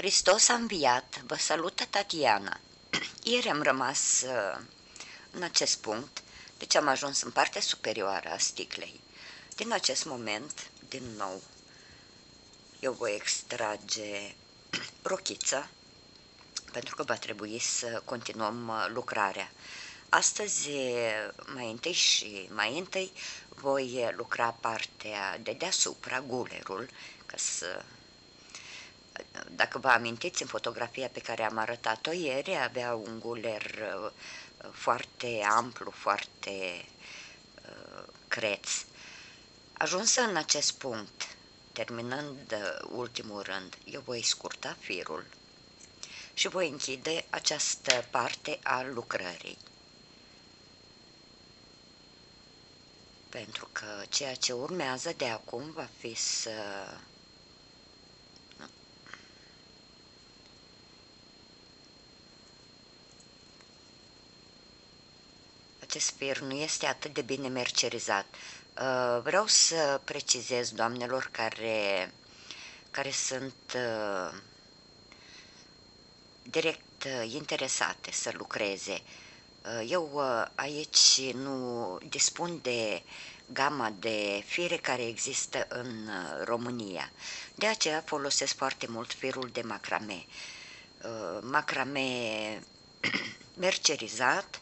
Hristos a înviat, vă salută Tatiana. Ieri am rămas uh, în acest punct, deci am ajuns în partea superioară a sticlei. Din acest moment, din nou, eu voi extrage rochița, pentru că va trebui să continuăm uh, lucrarea. Astăzi, mai întâi și mai întâi, voi lucra partea de deasupra, gulerul, ca să dacă vă amintiți, în fotografia pe care am arătat-o ieri, avea un guler uh, foarte amplu, foarte uh, creț. Ajunsă în acest punct, terminând uh, ultimul rând, eu voi scurta firul și voi închide această parte a lucrării. Pentru că ceea ce urmează de acum va fi să acest fir nu este atât de bine mercerizat. Uh, vreau să precizez, doamnelor, care, care sunt uh, direct uh, interesate să lucreze. Eu aici nu dispun de gama de fire care există în România. De aceea folosesc foarte mult firul de macrame. Macrame mercerizat,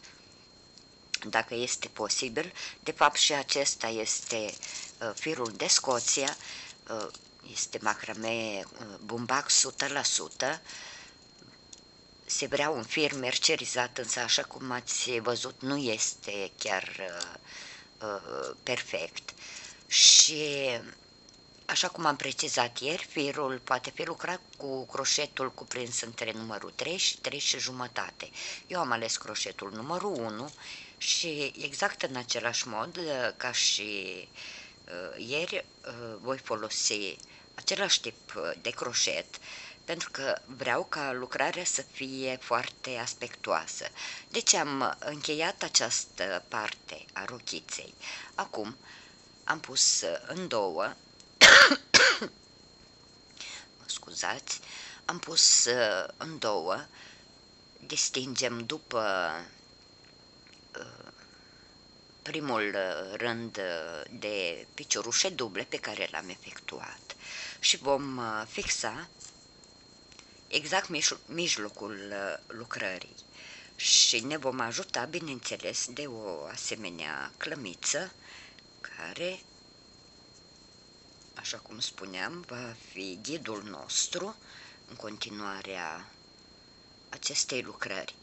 dacă este posibil. De fapt și acesta este uh, firul de Scoția, uh, este macrame uh, bumbac 100%, se vrea un fir mercerizat, însă așa cum ați văzut nu este chiar uh, uh, perfect. Și Așa cum am precizat ieri, firul poate fi lucrat cu croșetul cuprins între numărul 3 și 3 și jumătate. Eu am ales croșetul numărul 1 și exact în același mod uh, ca și uh, ieri uh, voi folosi același tip de croșet pentru că vreau ca lucrarea să fie foarte aspectuoasă. Deci am încheiat această parte a rochiței. Acum am pus în două mă scuzați, am pus uh, în două, distingem după uh, primul uh, rând de piciorușe duble pe care l-am efectuat și vom fixa exact mijlocul lucrării și ne vom ajuta, bineînțeles, de o asemenea clămiță care așa cum spuneam, va fi ghidul nostru în continuarea acestei lucrări.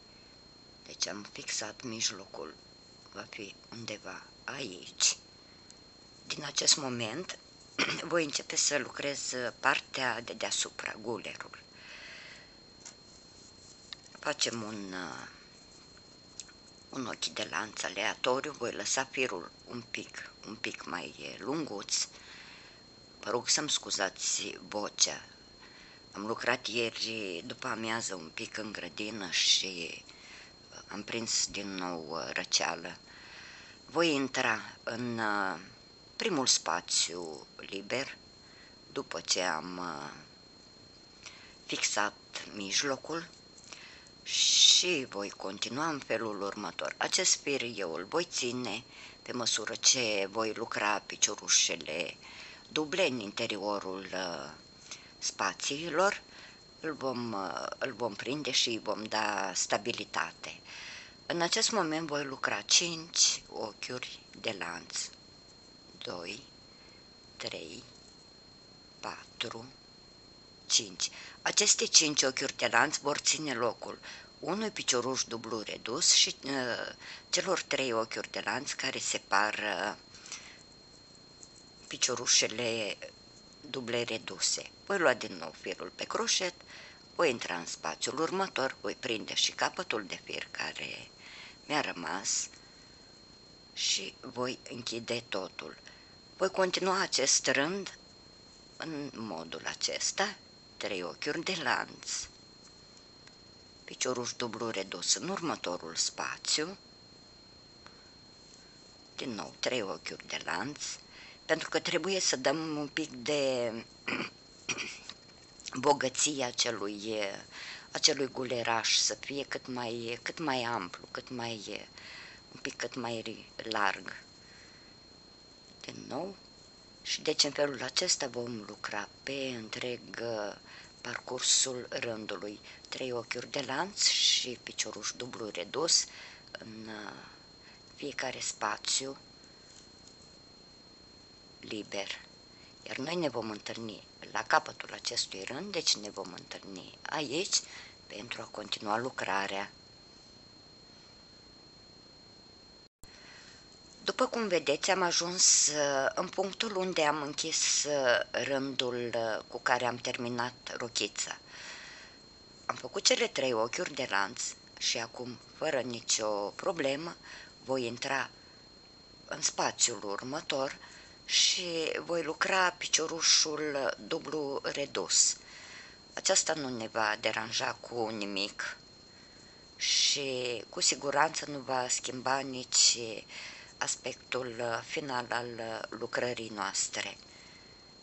Deci am fixat mijlocul, va fi undeva aici. Din acest moment voi începe să lucrez partea de deasupra, gulerul. Facem un, uh, un ochi de lanț aleatoriu, voi lăsa firul un pic, un pic mai lunguț, Vă rog să-mi scuzați vocea. Am lucrat ieri după amiază un pic în grădină și am prins din nou răceală. Voi intra în uh, primul spațiu liber după ce am uh, fixat mijlocul și voi continua în felul următor. Acest fir eu îl voi ține pe măsură ce voi lucra piciorușele duble în interiorul uh, spațiilor, îl vom, uh, îl vom prinde și îi vom da stabilitate. În acest moment voi lucra 5 ochiuri de lanț. 2, 3, 4, 5. Aceste 5 ochiuri de lanț vor ține locul unui picioruș dublu redus și uh, celor trei ochiuri de lanț care separă piciorușele duble reduse. Voi lua din nou firul pe croșet, voi intra în spațiul următor, voi prinde și capătul de fir care mi-a rămas și voi închide totul. Voi continua acest rând în modul acesta, trei ochiuri de lanț, picioruș dublu redus în următorul spațiu, din nou trei ochiuri de lanț, pentru că trebuie să dăm un pic de bogăția acelui, acelui guleraș să fie cât mai, cât mai amplu, cât mai, un pic cât mai larg. Din nou, și deci în felul acesta vom lucra pe întreg uh, parcursul rândului. Trei ochiuri de lanț și picioruș dublu redus în uh, fiecare spațiu liber. Iar noi ne vom întâlni la capătul acestui rând, deci ne vom întâlni aici pentru a continua lucrarea. După cum vedeți, am ajuns uh, în punctul unde am închis uh, rândul uh, cu care am terminat rochița. Am făcut cele trei ochiuri de lanț și acum, fără nicio problemă, voi intra în spațiul următor și voi lucra piciorușul dublu redus. Aceasta nu ne va deranja cu nimic și cu siguranță nu va schimba nici aspectul final al lucrării noastre,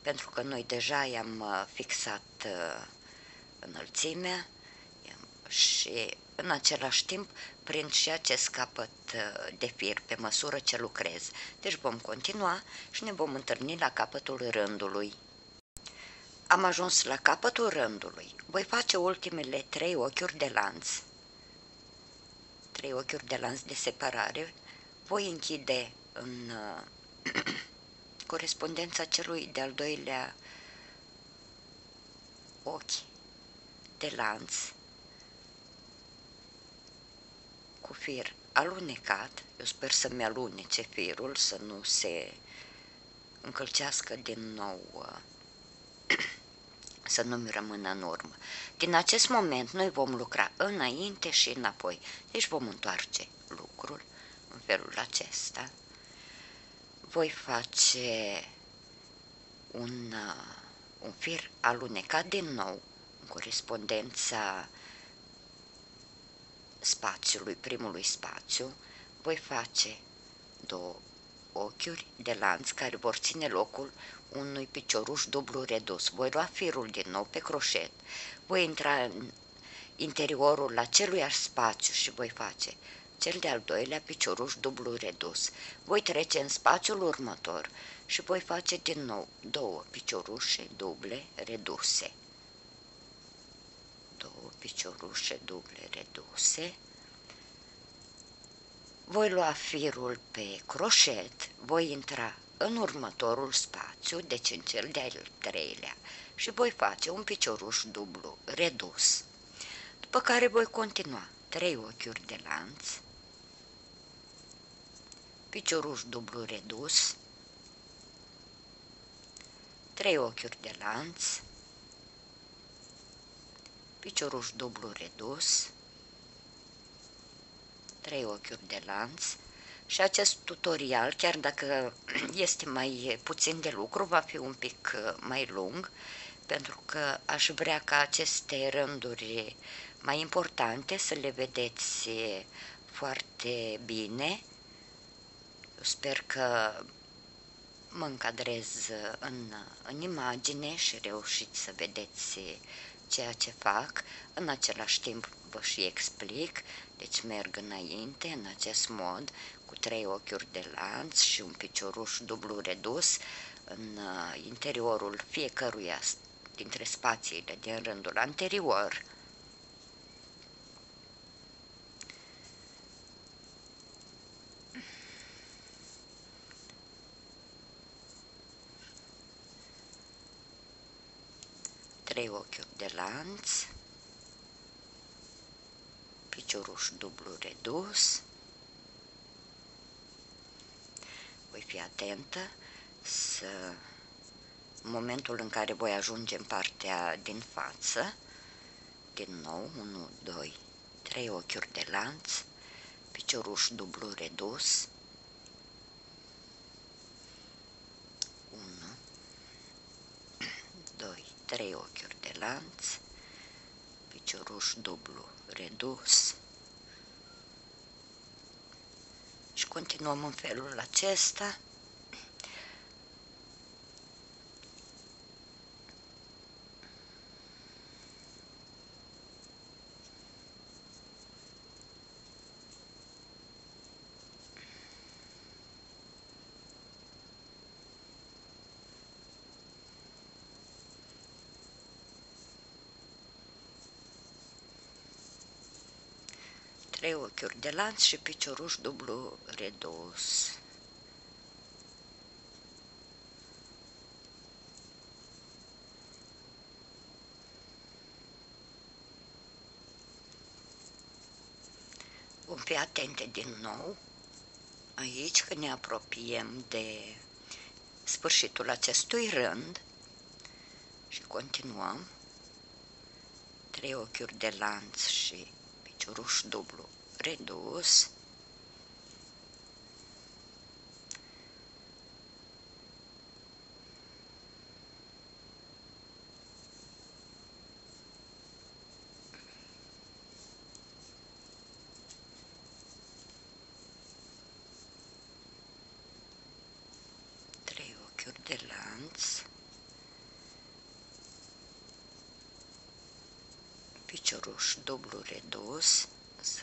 pentru că noi deja i-am fixat înălțimea și în același timp prind și acest capăt uh, de fir pe măsură ce lucrez. Deci vom continua și ne vom întâlni la capătul rândului. Am ajuns la capătul rândului. Voi face ultimele trei ochiuri de lanț. Trei ochiuri de lanț de separare. Voi închide în uh, corespondența celui de-al doilea ochi de lanț cu fir alunecat, eu sper să-mi alunece firul, să nu se încălcească din nou, uh, să nu-mi rămână în urmă. Din acest moment noi vom lucra înainte și înapoi, deci vom întoarce lucrul în felul acesta. Voi face un, uh, un fir alunecat din nou în corespondența spațiului, primului spațiu, voi face două ochiuri de lanț care vor ține locul unui picioruș dublu redus. Voi lua firul din nou pe croșet, voi intra în interiorul aceluiași spațiu și voi face cel de-al doilea picioruș dublu redus. Voi trece în spațiul următor și voi face din nou două piciorușe duble reduse două piciorușe duble reduse. Voi lua firul pe croșet, voi intra în următorul spațiu, deci în cel de-al treilea, și voi face un picioruș dublu redus. După care voi continua trei ochiuri de lanț, picioruș dublu redus, trei ochiuri de lanț, picioruș dublu redus, trei ochiuri de lanț și acest tutorial, chiar dacă este mai puțin de lucru, va fi un pic uh, mai lung, pentru că aș vrea ca aceste rânduri mai importante să le vedeți foarte bine. Sper că mă încadrez în, în imagine și reușiți să vedeți ceea ce fac, în același timp vă și explic, deci merg înainte în acest mod, cu trei ochiuri de lanț și un picioruș dublu redus în uh, interiorul fiecăruia dintre spațiile din rândul anterior. trei ochiuri de lanț, picioruș dublu redus, voi fi atentă să în momentul în care voi ajunge în partea din față, din nou, 1, 2, 3 ochiuri de lanț, picioruș dublu redus, 3 ochiuri de lanț, picioruș dublu redus și continuăm în felul acesta. trei ochiuri de lanț și picioruș dublu redus. Vom fi atente din nou. Aici când ne apropiem de sfârșitul acestui rând și continuăm. Trei ochiuri de lanț și picioruș dublu redus. Trei ochiuri de lanț. Picioruș dublu redus, să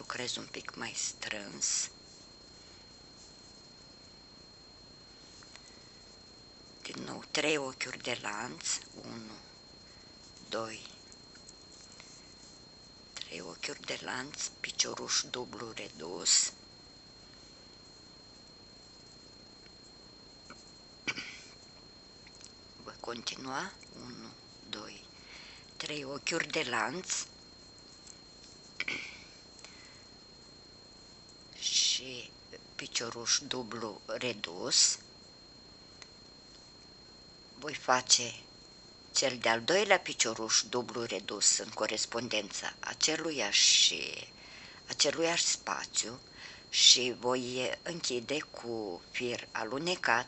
lucrez un pic mai strâns. Din nou, trei ochiuri de lanț, 1, 2, trei ochiuri de lanț, picioruș dublu redus, voi continua, 1, 2, trei ochiuri de lanț și picioruș dublu redus. Voi face cel de-al doilea picioruș dublu redus în corespondența aceluiași, aceluiași spațiu și voi închide cu fir alunecat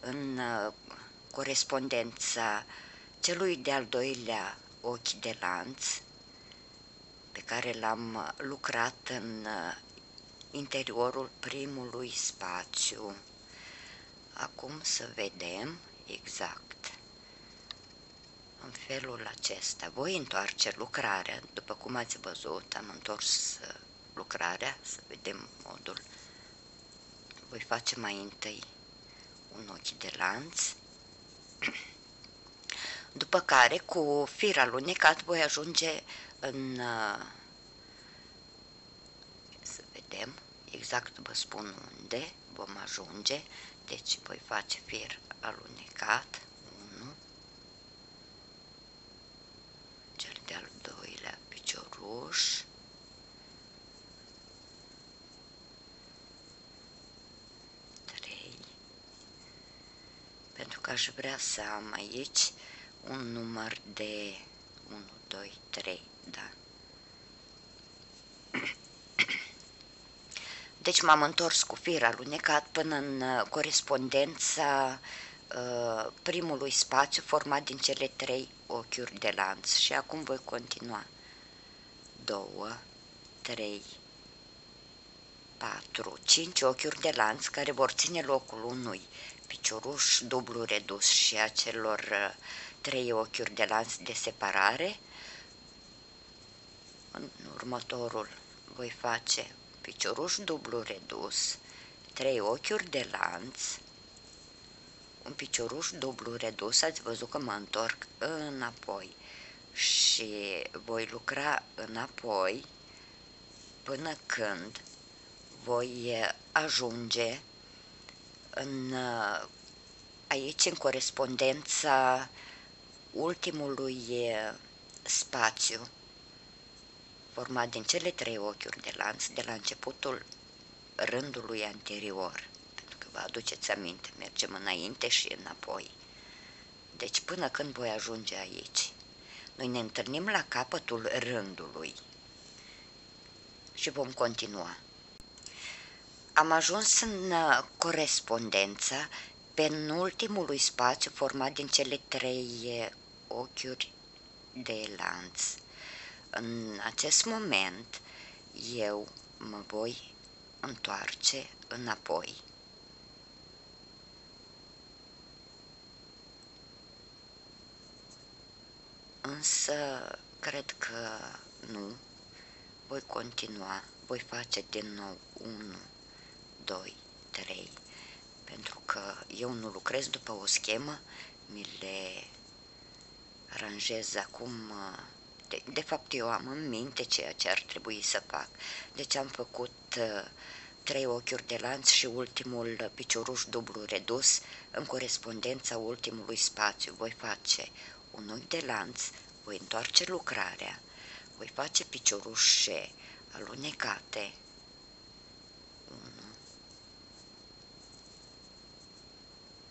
în uh, corespondența celui de-al doilea ochi de lanț pe care l-am lucrat în uh, interiorul primului spațiu. Acum să vedem exact în felul acesta. Voi întoarce lucrarea, după cum ați văzut, am întors uh, lucrarea, să vedem modul. Voi face mai întâi un ochi de lanț după care cu fir alunecat voi ajunge în uh, să vedem exact vă spun unde vom ajunge deci voi face fir alunecat 1 cel de-al doilea picioruș pentru că aș vrea să am aici un număr de 1, 2, 3, da. Deci m-am întors cu fir alunecat până în uh, corespondența uh, primului spațiu format din cele trei ochiuri de lanț și acum voi continua. 2, 3, 4, 5 ochiuri de lanț care vor ține locul unui picioruș dublu redus și a celor uh, trei ochiuri de lanț de separare. În următorul voi face picioruș dublu redus, trei ochiuri de lanț, un picioruș dublu redus, ați văzut că mă întorc înapoi. Și voi lucra înapoi până când voi ajunge în, aici în corespondența ultimului spațiu format din cele trei ochiuri de lanț de la începutul rândului anterior. Pentru că vă aduceți aminte, mergem înainte și înapoi. Deci până când voi ajunge aici, noi ne întâlnim la capătul rândului și vom continua. Am ajuns în uh, corespondența penultimului spațiu format din cele trei uh, ochiuri de lanț. În acest moment eu mă voi întoarce înapoi. Însă cred că nu. Voi continua, voi face din nou 1, 2, 3, pentru că eu nu lucrez după o schemă, mi le aranjez acum uh, de, de fapt eu am în minte ceea ce ar trebui să fac. Deci am făcut uh, trei ochiuri de lanț și ultimul picioruș dublu redus în corespondența ultimului spațiu. Voi face un ochi de lanț, voi întoarce lucrarea, voi face piciorușe alunecate, 1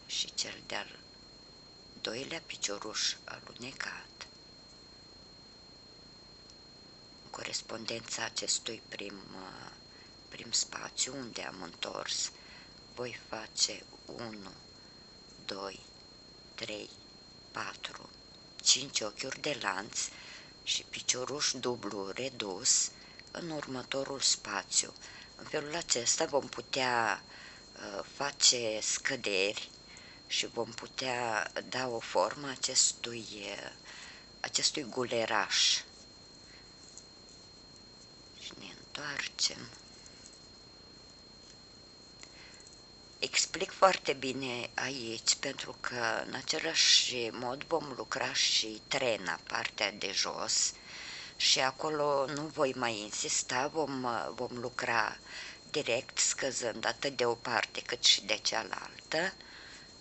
și cel de-al doilea picioruș alunecat. În corespondența acestui prim, prim spațiu unde am întors, voi face 1, 2, 3, 4, 5 ochiuri de lanț și picioruș dublu redus în următorul spațiu. În felul acesta vom putea uh, face scăderi și vom putea da o formă acestui, uh, acestui guleraș. Și ne întoarcem. Explic foarte bine aici pentru că în același mod vom lucra și trena, partea de jos, și acolo nu voi mai insista, vom, vom lucra direct scăzând atât de o parte cât și de cealaltă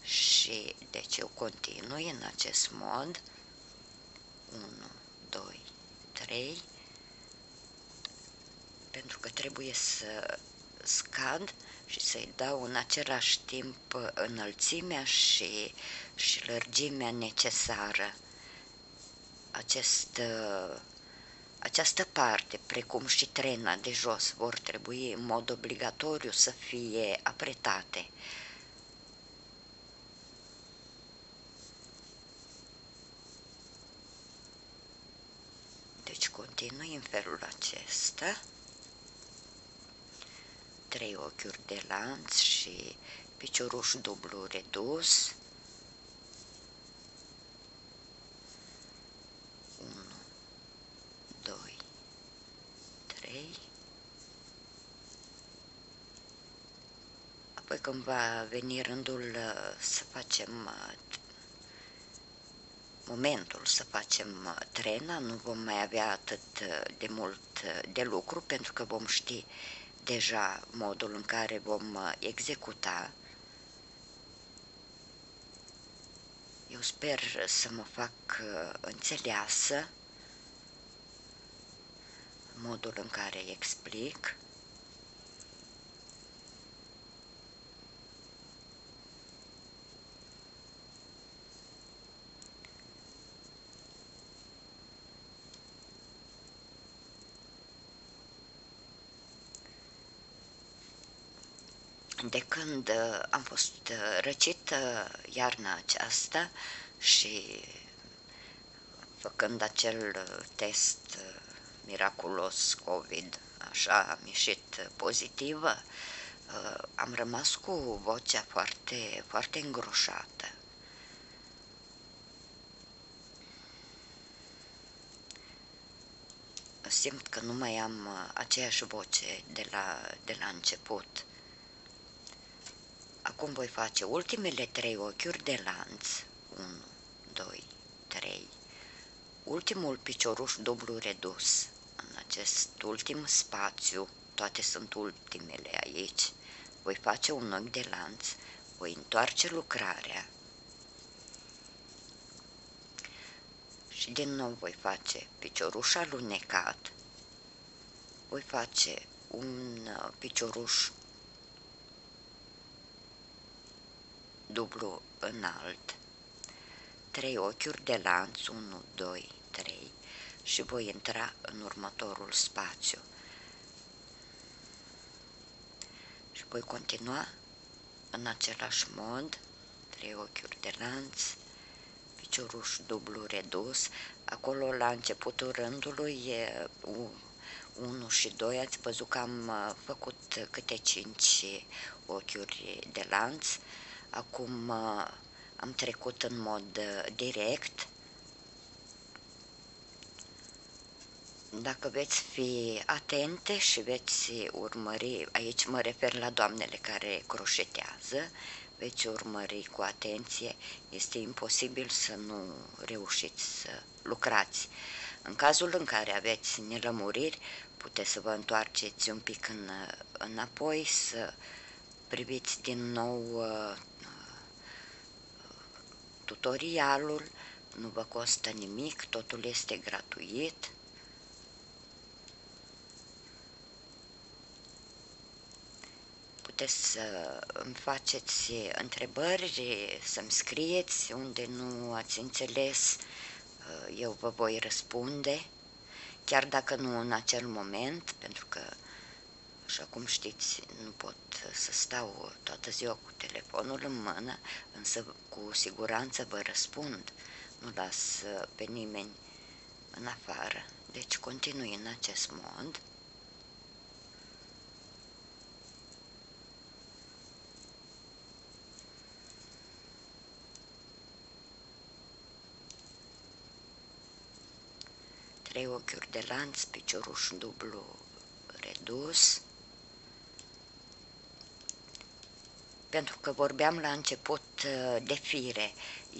și deci eu continui în acest mod 1, 2, 3 pentru că trebuie să scad și să-i dau în același timp înălțimea și, și lărgimea necesară. Acest, această parte, precum și trena de jos, vor trebui în mod obligatoriu să fie apretate. Deci continui în felul acesta trei ochiuri de lanț și picioruș dublu redus. 1, 2, 3. Apoi când va veni rândul uh, să facem uh, momentul să facem uh, trena, nu vom mai avea atât de mult de lucru pentru că vom ști deja modul în care vom uh, executa. Eu sper să mă fac uh, înțeleasă modul în care explic. De când uh, am fost uh, răcită iarna aceasta și făcând acel uh, test miraculos COVID, așa am ieșit pozitivă, am rămas cu vocea foarte, foarte îngroșată. Simt că nu mai am aceeași voce de la, de la început. Acum voi face ultimele trei ochiuri de lanț. 1, 2, 3. Ultimul picioruș dublu redus. În acest ultim spațiu, toate sunt ultimele aici, voi face un ochi de lanț, voi întoarce lucrarea și din nou voi face picioruș alunecat, voi face un uh, picioruș dublu înalt, trei ochiuri de lanț, 1, 2, 3 și voi intra în următorul spațiu. Și voi continua în același mod, trei ochiuri de lanț, picioruș dublu redus, acolo la începutul rândului e 1 și 2, ați văzut că am uh, făcut câte 5 ochiuri de lanț, Acum uh, am trecut în mod uh, direct. Dacă veți fi atente și veți urmări, aici mă refer la doamnele care croșetează, veți urmări cu atenție, este imposibil să nu reușiți să lucrați În cazul în care aveți nelămuriri, puteți să vă întoarceți un pic în, înapoi, să priviți din nou uh, tutorialul, nu vă costă nimic, totul este gratuit. puteți să îmi faceți întrebări, să-mi scrieți unde nu ați înțeles, eu vă voi răspunde, chiar dacă nu în acel moment, pentru că, așa cum știți, nu pot să stau toată ziua cu telefonul în mână, însă cu siguranță vă răspund, nu las pe nimeni în afară. Deci continui în acest mod. trei ochiuri de lanț, picioruș dublu redus, pentru că vorbeam la început uh, de fire.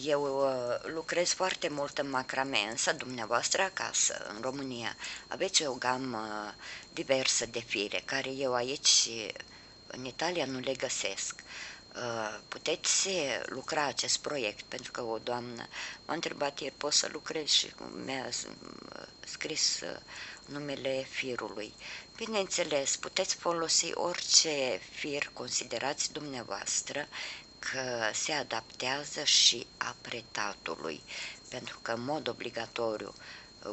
Eu uh, lucrez foarte mult în macrame, însă dumneavoastră acasă, în România, aveți o gamă diversă de fire, care eu aici, în Italia, nu le găsesc. Uh, puteți lucra acest proiect, pentru că o doamnă m-a întrebat ieri, pot să lucrez și mi-a scris uh, numele firului. Bineînțeles, puteți folosi orice fir considerați dumneavoastră că se adaptează și apretatului, pentru că în mod obligatoriu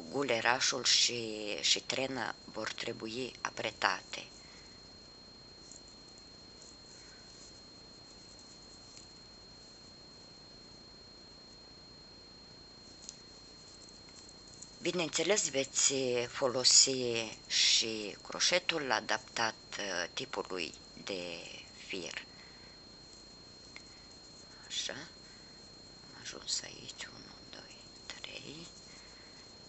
gulerașul și, și trena vor trebui apretate. Bineînțeles, veți folosi și croșetul adaptat uh, tipului de fir. Așa, am ajuns aici, 1, 2, 3,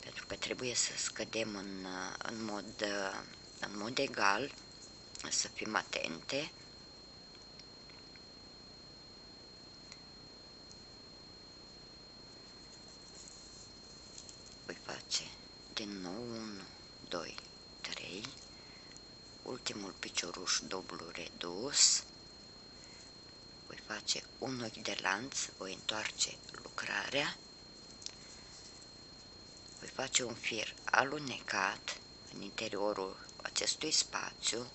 pentru că trebuie să scădem în, uh, în, mod, uh, în mod egal, să fim atente. face din nou 1, 2, 3, ultimul picioruș dublu redus, voi face un ochi de lanț, voi întoarce lucrarea, voi face un fir alunecat în interiorul acestui spațiu,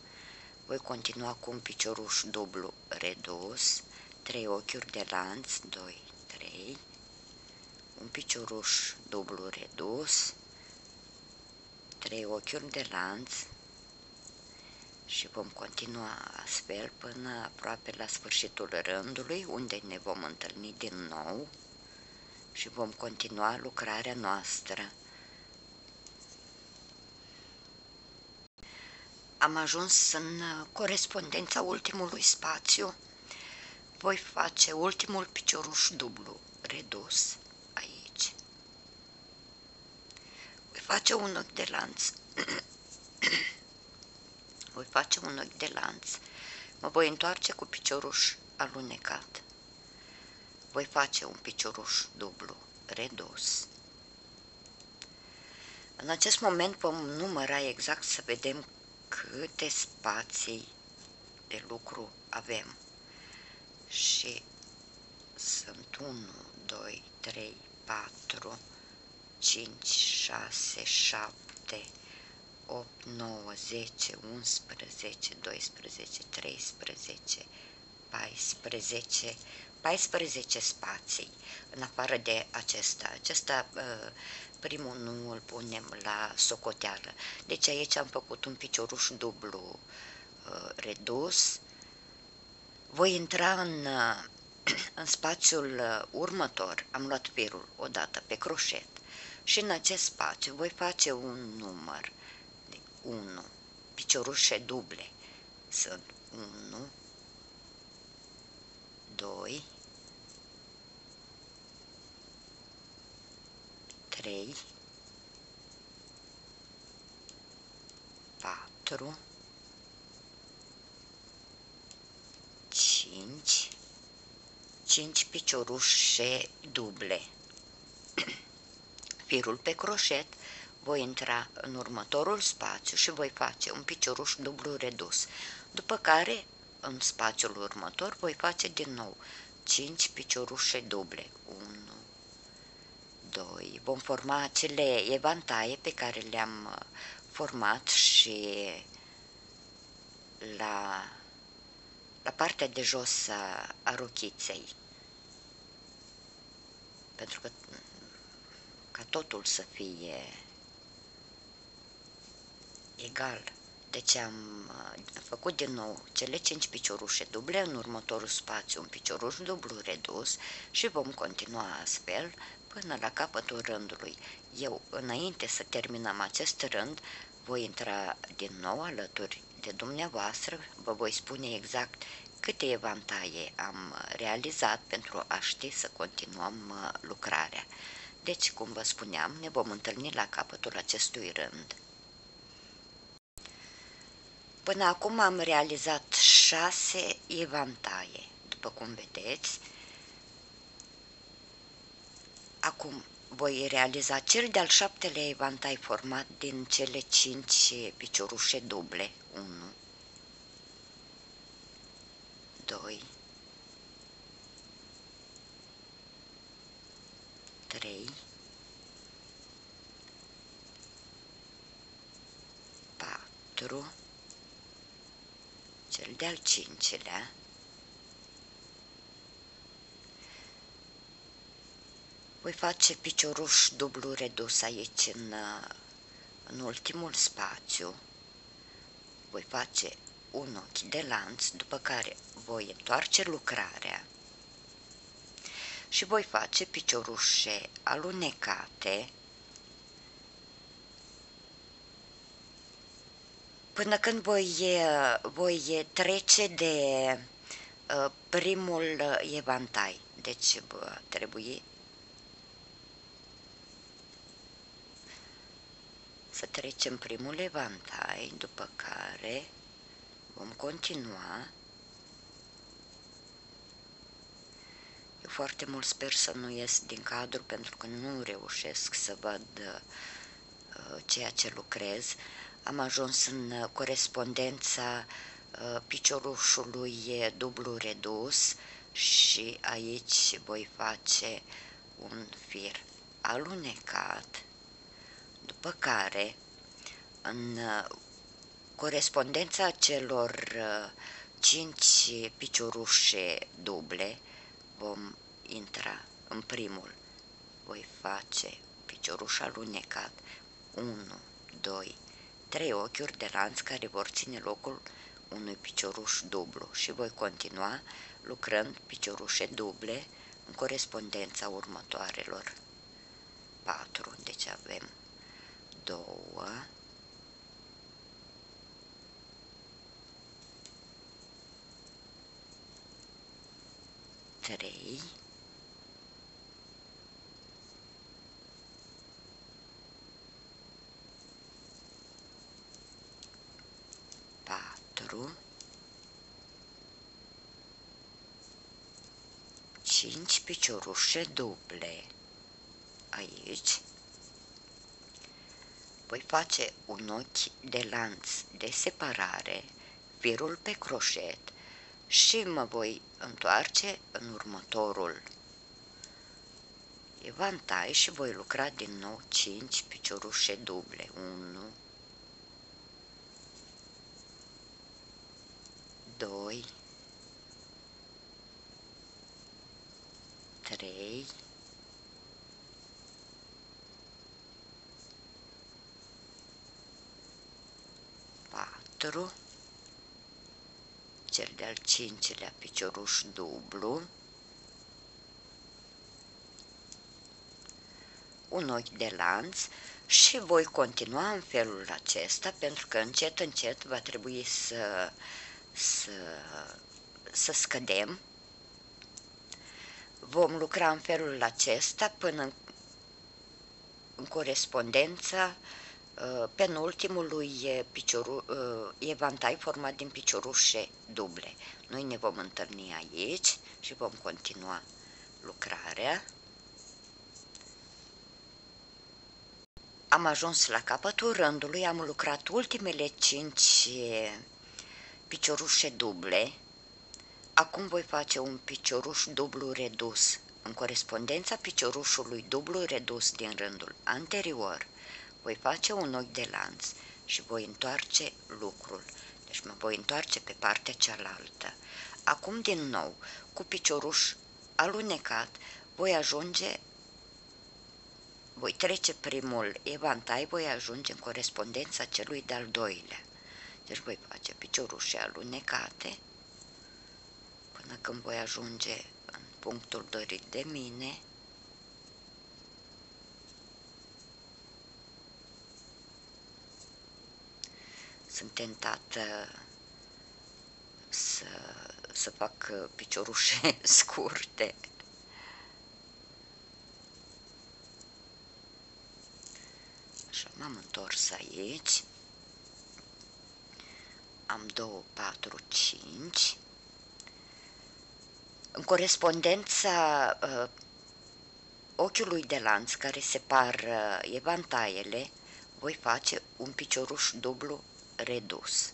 voi continua cu un picioruș dublu redus, 3 ochiuri de lanț, 2, 3, un picioruș dublu redus, trei ochiuri de lanț și vom continua astfel până aproape la sfârșitul rândului, unde ne vom întâlni din nou și vom continua lucrarea noastră. Am ajuns în corespondența ultimului spațiu. Voi face ultimul picioruș dublu redus face un ochi de lanț. voi face un ochi de lanț. Mă voi întoarce cu picioruș alunecat. Voi face un picioruș dublu, redus. În acest moment vom număra exact să vedem câte spații de lucru avem. Și sunt 1, 2, 3, 4, 5, 6, 7, 8, 9, 10, 11, 12, 13, 14, 14 spații în afară de acesta. Acesta uh, primul nu îl punem la socoteală. Deci aici am făcut un picioruș dublu uh, redus. Voi intra în, uh, în spațiul următor. Am luat firul odată pe croșet și în acest spațiu voi face un număr de 1, piciorușe duble. Sunt 1, 2, 3, 4, 5, 5 piciorușe duble. Firul pe croșet, voi intra în următorul spațiu și voi face un picioruș dublu redus, după care în spațiul următor voi face din nou 5 piciorușe duble, 1, 2, vom forma acele evantaie pe care le-am uh, format și la, la partea de jos a, a rochiței, pentru că ca totul să fie egal. Deci am făcut din nou cele 5 piciorușe duble în următorul spațiu, un picioruș dublu redus și vom continua astfel până la capătul rândului. Eu, înainte să terminăm acest rând, voi intra din nou alături de dumneavoastră, vă voi spune exact câte evantaie am realizat pentru a ști să continuăm uh, lucrarea. Deci, cum vă spuneam, ne vom întâlni la capătul acestui rând. Până acum am realizat șase evantaie, după cum vedeți. Acum voi realiza cel de-al șaptelea evantai format din cele cinci piciorușe duble. 1, 2, 3, 4, cel de-al cincilea, voi face picioruș dublu redus aici în, în ultimul spațiu, voi face un ochi de lanț, după care voi întoarce lucrarea. Și voi face piciorușe alunecate până când voi, voi trece de uh, primul evantai. Deci trebuie să trecem primul evantai, după care vom continua. Eu foarte mult sper să nu ies din cadru pentru că nu reușesc să văd uh, ceea ce lucrez am ajuns în corespondența uh, piciorușului dublu redus și aici voi face un fir alunecat, după care în uh, corespondența celor uh, cinci piciorușe duble vom intra în primul. Voi face picioruș alunecat 1, 2, trei ochiuri de lanț care vor ține locul unui picioruș dublu și voi continua lucrând piciorușe duble în corespondența următoarelor 4. Deci avem 2, 3, 4 5 piciorușe duble. Aici. Voi face un ochi de lanț de separare firul pe croșet și mă voi întoarce în următorul. Evantai și voi lucra din nou 5 piciorușe duble. 1 doi, trei, patru, cel de-al cincilea picioruș dublu, un ochi de lanț și voi continua în felul acesta pentru că încet, încet va trebui să să, să scădem. Vom lucra în felul acesta până în, în corespondența uh, penultimului picioru, uh, evantai format din piciorușe duble. Noi ne vom întâlni aici și vom continua lucrarea. am ajuns la capătul rândului, am lucrat ultimele cinci piciorușe duble, acum voi face un picioruș dublu redus. În corespondența piciorușului dublu redus din rândul anterior, voi face un ochi de lanț și voi întoarce lucrul. Deci mă voi întoarce pe partea cealaltă. Acum din nou, cu picioruș alunecat, voi ajunge voi trece primul evantai, voi ajunge în corespondența celui de-al doilea. Deci voi face piciorușe alunecate până când voi ajunge în punctul dorit de mine. Sunt tentată să, să fac piciorușe scurte. Așa, m-am întors aici. Am 2, 4, 5. În corespondența uh, ochiului de lanț care separă uh, evantaiele, voi face un picioruș dublu redus.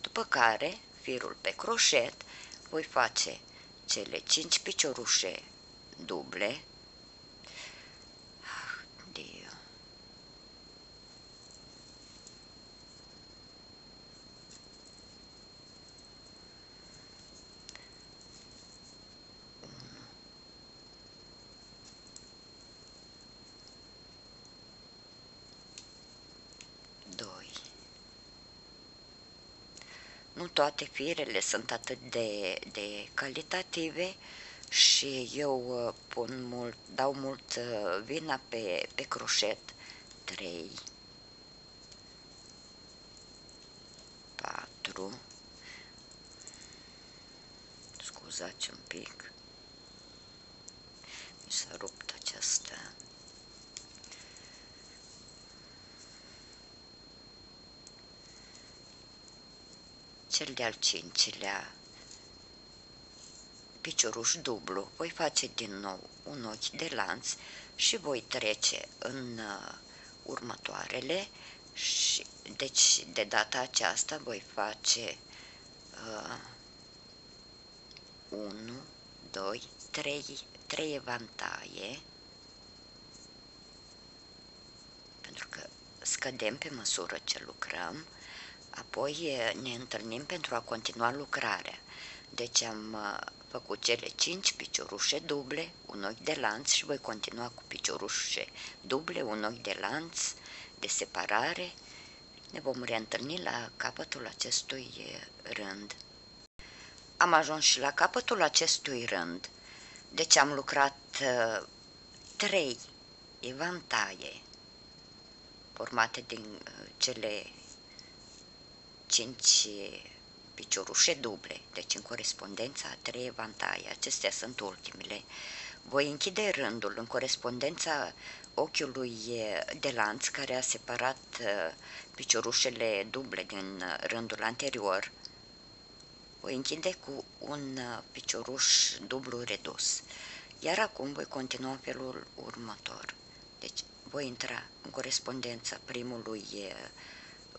După care, firul pe croșet, voi face cele 5 piciorușe duble nu toate firele sunt atât de, de calitative și eu uh, pun mult, dau mult uh, vina pe, pe croșet 3 4 scuzați un pic mi s-a rupt această cel de-al cincilea. Picioruș dublu, voi face din nou un ochi de lanț și voi trece în uh, următoarele și deci de data aceasta voi face uh, 1, 2, 3, 3 evantaie. Pentru că scădem pe măsură ce lucrăm Apoi ne întâlnim pentru a continua lucrarea. Deci am făcut cele 5 piciorușe duble, un ochi de lanț și voi continua cu piciorușe duble, un ochi de lanț de separare. Ne vom reîntâlni la capătul acestui rând. Am ajuns și la capătul acestui rând, deci am lucrat uh, trei evantaie formate din uh, cele 5 piciorușe duble, deci în corespondența a 3 evantaie, acestea sunt ultimele. Voi închide rândul în corespondența ochiului de lanț care a separat piciorușele duble din rândul anterior. Voi închide cu un picioruș dublu redus. Iar acum voi continua felul următor. Deci voi intra în corespondența primului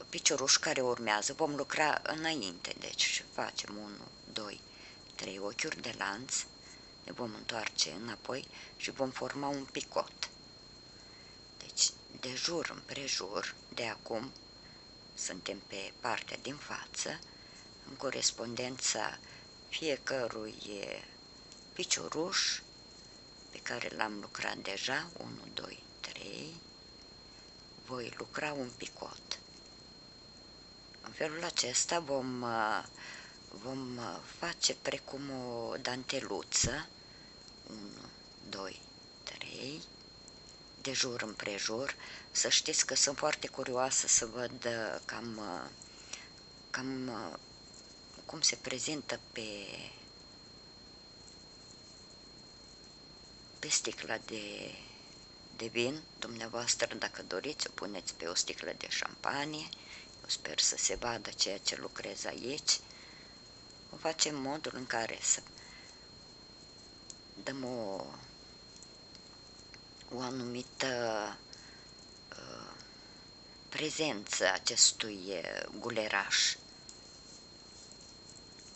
picioruș care urmează, vom lucra înainte, deci facem 1, 2, 3 ochiuri de lanț, ne vom întoarce înapoi și vom forma un picot. Deci, de jur împrejur, de acum, suntem pe partea din față, în corespondența fiecărui picioruș pe care l-am lucrat deja, 1, 2, 3, voi lucra un picot. În felul acesta vom, uh, vom uh, face precum o danteluță, 1, 2, 3, de jur împrejur. Să știți că sunt foarte curioasă să văd uh, cam, cam cum se prezintă pe, pe sticla de, de vin. Dumneavoastră, dacă doriți, o puneți pe o sticlă de șampanie sper să se vadă ceea ce lucrez aici, o facem modul în care să dăm o, o anumită uh, prezență acestui guleraș.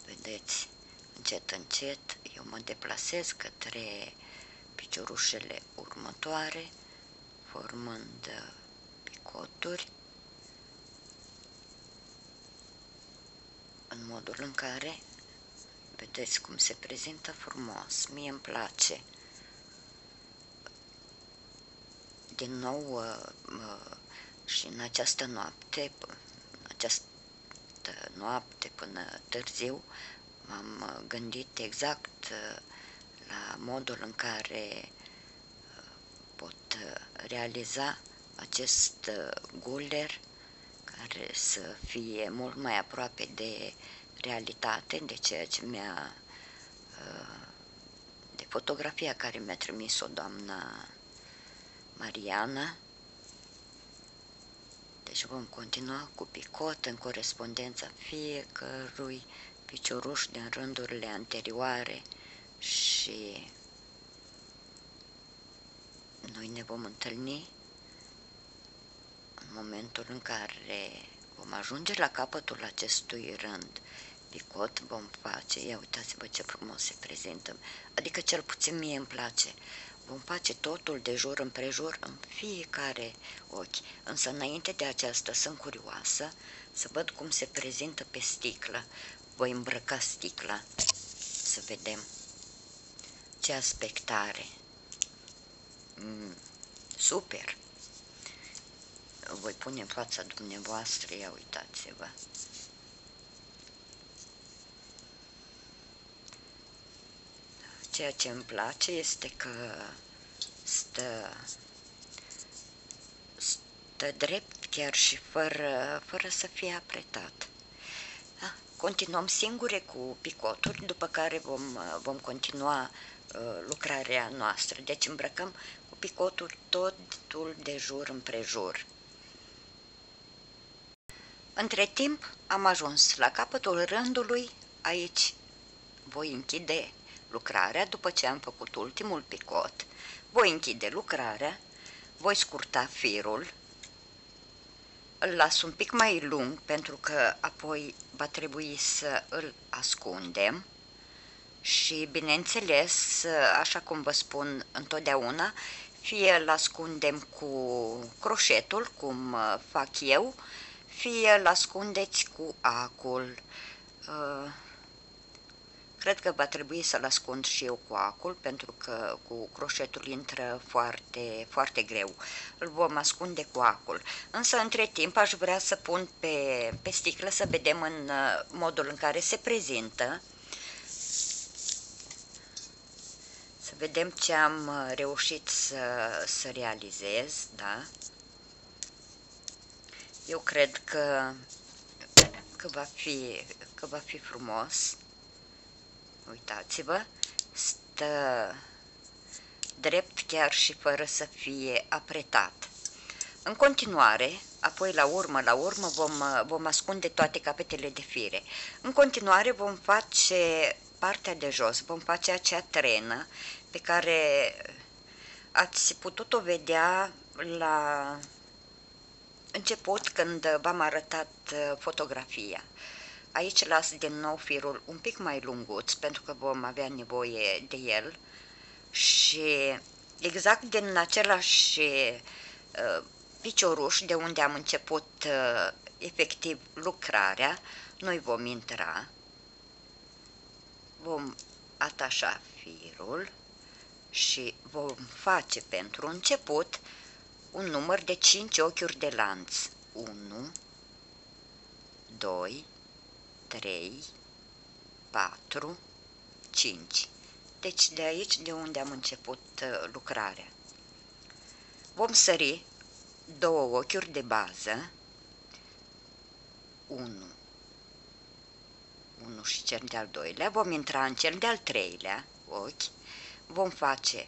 Vedeți, încet, încet, eu mă deplasez către piciorușele următoare, formând picoturi în modul în care vedeți cum se prezintă frumos, mie îmi place. Din nou uh, și în această noapte, în această noapte până târziu, m-am gândit exact uh, la modul în care uh, pot realiza acest guler care să fie mult mai aproape de realitate, de ceea ce mi-a de fotografia care mi-a trimis-o doamna Mariana. Deci vom continua cu picot în corespondența fiecărui picioruș din rândurile anterioare și noi ne vom întâlni în momentul în care vom ajunge la capătul acestui rând picot vom face, ia uitați-vă ce frumos se prezintă, adică cel puțin mie îmi place, vom face totul de jur împrejur în fiecare ochi, însă înainte de aceasta sunt curioasă să văd cum se prezintă pe sticlă, voi îmbrăca sticla, să vedem ce aspect are. Mm, super! Voi pune în fața dumneavoastră, ia uitați-vă. Ceea ce îmi place este că stă, stă drept chiar și fără, fără să fie apretat. Da? Continuăm singure cu picoturi, după care vom, vom continua uh, lucrarea noastră. Deci îmbrăcăm cu picotul totul de jur împrejur. Între timp am ajuns la capătul rândului, aici voi închide lucrarea după ce am făcut ultimul picot, voi închide lucrarea, voi scurta firul, îl las un pic mai lung pentru că apoi va trebui să îl ascundem. Și bineînțeles, așa cum vă spun întotdeauna, fie îl ascundem cu croșetul, cum fac eu, fie îl ascundeți cu acul. Uh, Cred că va trebui să-l ascund și eu cu acul, pentru că cu croșetul intră foarte, foarte greu. Îl vom ascunde cu acul. Însă, între timp, aș vrea să pun pe, pe sticlă să vedem în uh, modul în care se prezintă. Să vedem ce am uh, reușit să, să realizez, da? Eu cred că, că, va fi, că va fi frumos uitați-vă, stă drept chiar și fără să fie apretat. În continuare, apoi la urmă, la urmă vom, vom ascunde toate capetele de fire. În continuare vom face partea de jos, vom face acea trenă pe care ați putut-o vedea la început când v-am arătat uh, fotografia. Aici las din nou firul un pic mai lunguț pentru că vom avea nevoie de el și exact din același uh, picioruș de unde am început uh, efectiv lucrarea, noi vom intra, vom atașa firul și vom face pentru început un număr de 5 ochiuri de lanț. 1, 2, 3, 4, 5. Deci de aici de unde am început uh, lucrarea. Vom sări două ochiuri de bază, 1, 1 și cel de-al doilea, vom intra în cel de-al treilea ochi, vom face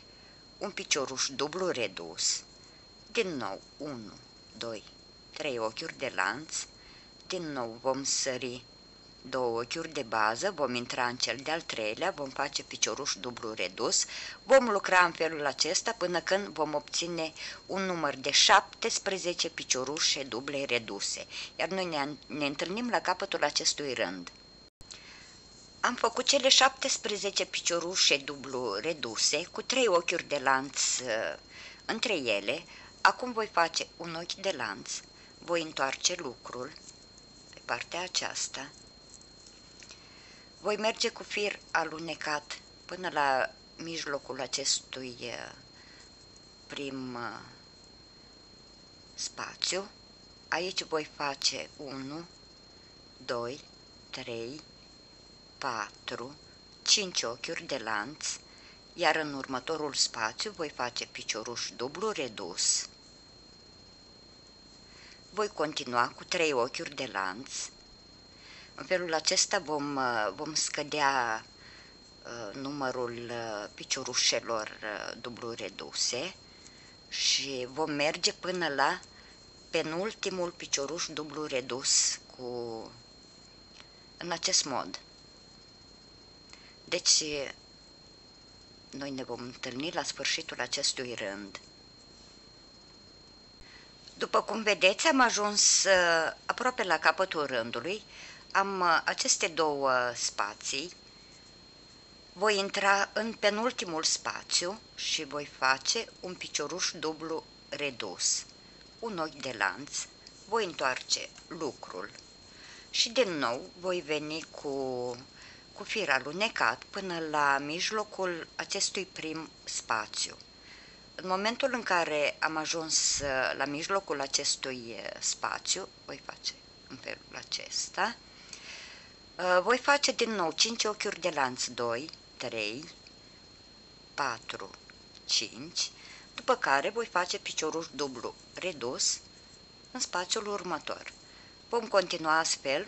un picioruș dublu redus, din nou 1, 2, 3 ochiuri de lanț, din nou vom sări două ochiuri de bază, vom intra în cel de-al treilea, vom face picioruș dublu redus, vom lucra în felul acesta până când vom obține un număr de 17 piciorușe duble reduse, iar noi ne, ne întâlnim la capătul acestui rând. Am făcut cele 17 piciorușe dublu reduse cu trei ochiuri de lanț uh, între ele. Acum voi face un ochi de lanț, voi întoarce lucrul pe partea aceasta voi merge cu fir alunecat până la mijlocul acestui uh, prim uh, spațiu. Aici voi face 1, 2, 3, 4, 5 ochiuri de lanț, iar în următorul spațiu voi face picioruș dublu redus. Voi continua cu 3 ochiuri de lanț, în felul acesta vom, uh, vom scădea uh, numărul uh, piciorușelor dublu reduse și vom merge până la penultimul picioruș dublu redus cu în acest mod. Deci, noi ne vom întâlni la sfârșitul acestui rând. După cum vedeți, am ajuns aproape la capătul rândului, am uh, aceste două spații, voi intra în penultimul spațiu și voi face un picioruș dublu redus, un ochi de lanț, voi întoarce lucrul. Și din nou voi veni cu, cu fir alunecat până la mijlocul acestui prim spațiu. În momentul în care am ajuns uh, la mijlocul acestui uh, spațiu, voi face în felul acesta, Uh, voi face din nou 5 ochiuri de lanț, 2, 3, 4, 5, după care voi face piciorul dublu redus în spațiul următor. Vom continua astfel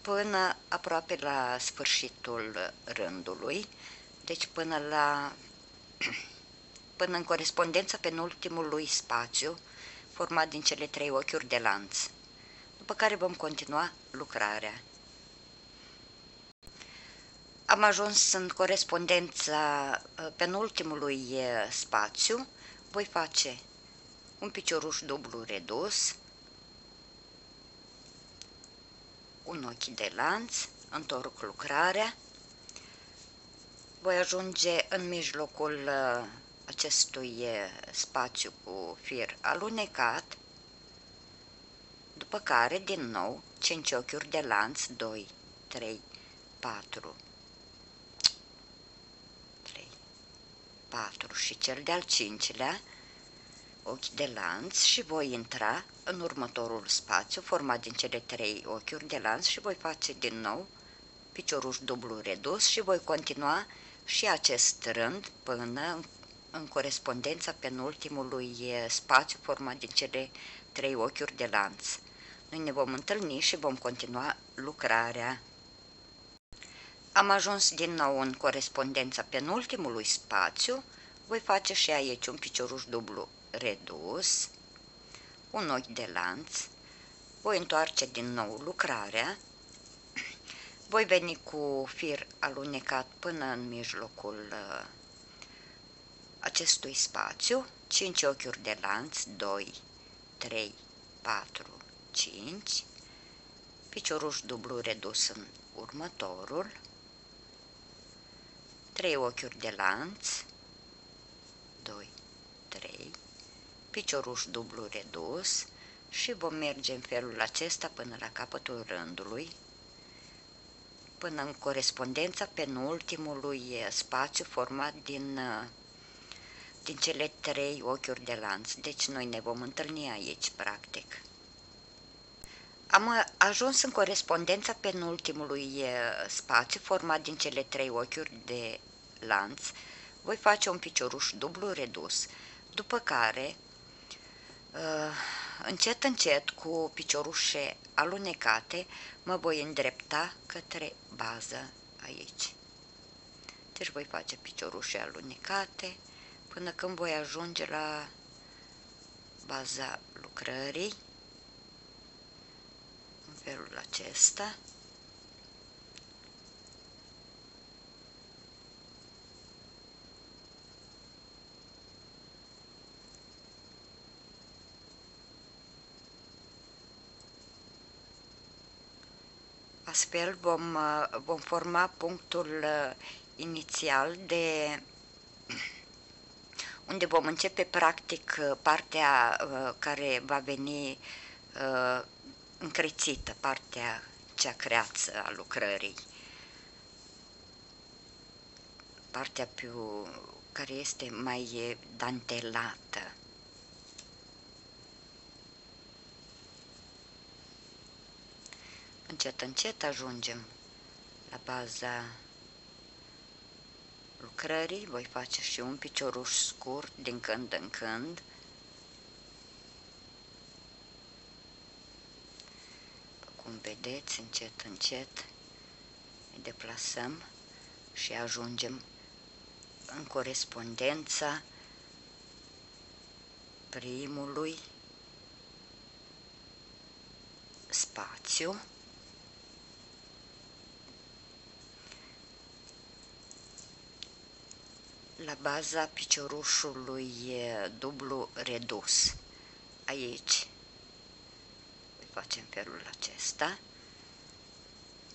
până aproape la sfârșitul rândului, deci până la până în corespondența penultimului spațiu format din cele trei ochiuri de lanț, după care vom continua lucrarea. Am ajuns în corespondența uh, penultimului uh, spațiu. Voi face un picioruș dublu redus, un ochi de lanț, întorc lucrarea, voi ajunge în mijlocul uh, acestui spațiu cu fir alunecat, după care, din nou, 5 ochiuri de lanț, 2, 3, 4, 4 și cel de-al cincilea ochi de lanț și voi intra în următorul spațiu format din cele trei ochiuri de lanț și voi face din nou picioruș dublu redus și voi continua și acest rând până în corespondența penultimului spațiu format din cele trei ochiuri de lanț. Noi ne vom întâlni și vom continua lucrarea. Am ajuns din nou în corespondența penultimului spațiu, voi face și aici un picioruș dublu redus, un ochi de lanț, voi întoarce din nou lucrarea, voi veni cu fir alunecat până în mijlocul uh, acestui spațiu, 5 ochiuri de lanț, 2, 3, 4, 5, picioruș dublu redus în următorul, 3 ochiuri de lanț, 2, 3, picioruș dublu redus și vom merge în felul acesta până la capătul rândului, până în corespondența penultimului spațiu format din, din cele trei ochiuri de lanț. Deci noi ne vom întâlni aici, practic. Am ajuns în corespondența penultimului spațiu format din cele trei ochiuri de lanț. Voi face un picioruș dublu redus, după care încet încet cu piciorușe alunecate mă voi îndrepta către bază aici. Deci voi face piciorușe alunecate până când voi ajunge la baza lucrării în felul acesta. Astfel vom, uh, vom forma punctul uh, inițial de unde vom începe practic partea care va veni încrețită, partea cea creață a lucrării. Partea più, care este mai dantelată. Încet, încet ajungem la baza lucrării. Voi face și un picioruș scurt din când în când. Cum vedeți, încet, încet ne deplasăm și ajungem în corespondența primului spațiu la baza piciorușului dublu redus. Aici voi face în felul acesta.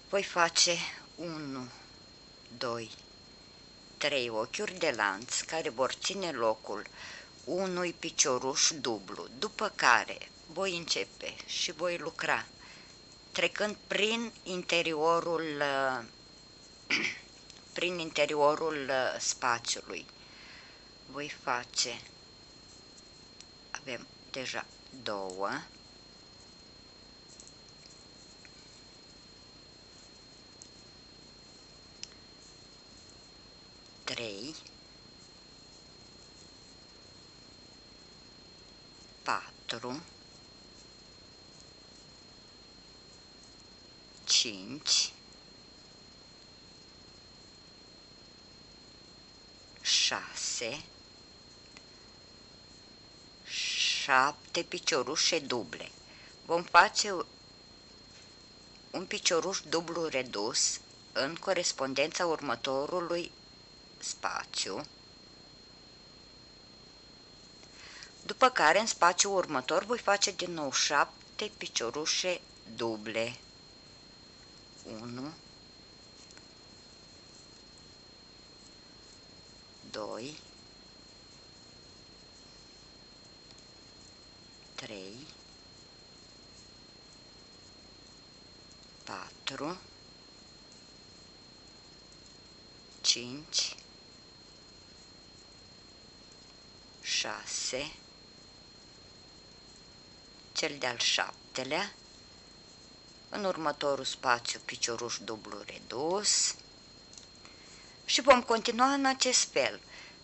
Voi face 1, 2, 3 ochiuri de lanț care vor ține locul unui picioruș dublu, după care voi începe și voi lucra trecând prin interiorul prin interiorul uh, spațiului. Voi face, avem deja două, trei, patru, cinci, 6 7 piciorușe duble. Vom face un picioruș dublu redus în corespondența următorului spațiu, după care în spațiul următor voi face din nou 7 piciorușe duble. 1 2 3 4 5 6 cel de-al șaptelea în următorul spațiu picioruș dublu redus și vom continua în acest fel.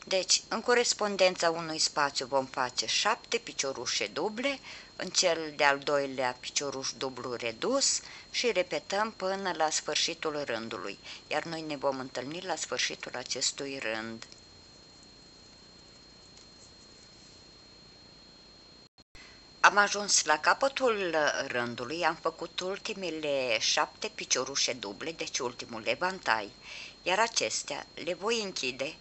Deci, în corespondența unui spațiu vom face 7 piciorușe duble, în cel de-al doilea picioruș dublu redus și repetăm până la sfârșitul rândului, iar noi ne vom întâlni la sfârșitul acestui rând. Am ajuns la capătul rândului, am făcut ultimele șapte piciorușe duble, deci ultimul evantai, iar acestea le voi închide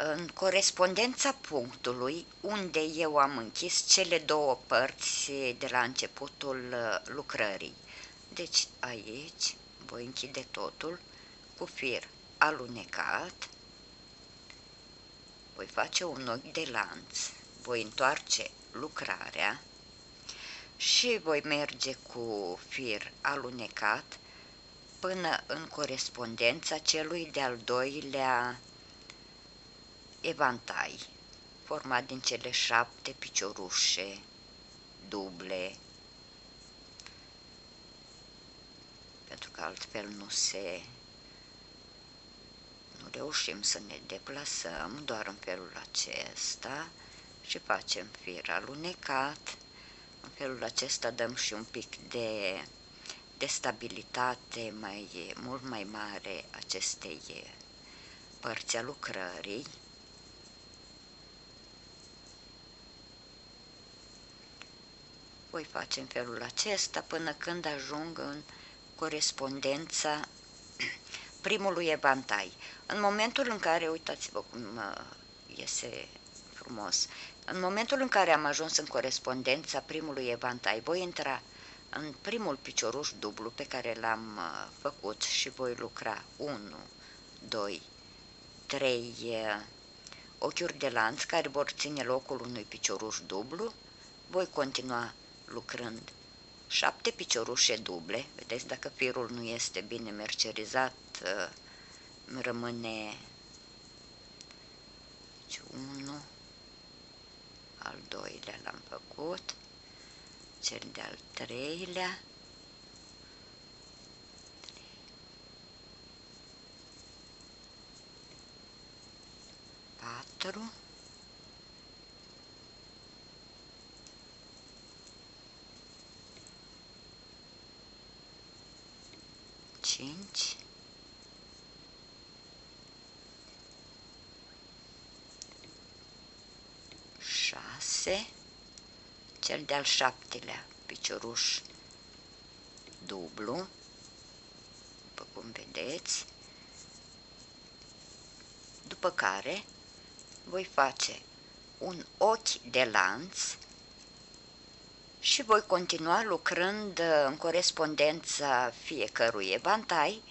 în corespondența punctului unde eu am închis cele două părți de la începutul lucrării. Deci aici voi închide totul cu fir alunecat, voi face un ochi de lanț, voi întoarce lucrarea și voi merge cu fir alunecat până în corespondența celui de-al doilea evantai, format din cele șapte piciorușe duble, pentru că altfel nu se nu reușim să ne deplasăm doar în felul acesta și facem fir alunecat. În felul acesta dăm și un pic de, de stabilitate mai, mult mai mare acestei părți a lucrării. Voi face în felul acesta până când ajung în corespondența primului evantai. În momentul în care, uitați-vă cum uh, iese frumos, în momentul în care am ajuns în corespondența primului evantai, voi intra în primul picioruș dublu pe care l-am uh, făcut și voi lucra 1, 2, 3 ochiuri de lanț care vor ține locul unui picioruș dublu, voi continua lucrând. 7 piciorușe duble, vedeți dacă firul nu este bine mercerizat, uh, rămâne 1, al doilea l-am făcut, cel de-al treilea, patru, cinci, șase, cel de-al șaptelea picioruș dublu, după cum vedeți, după care voi face un ochi de lanț și voi continua lucrând în corespondența fiecărui evantai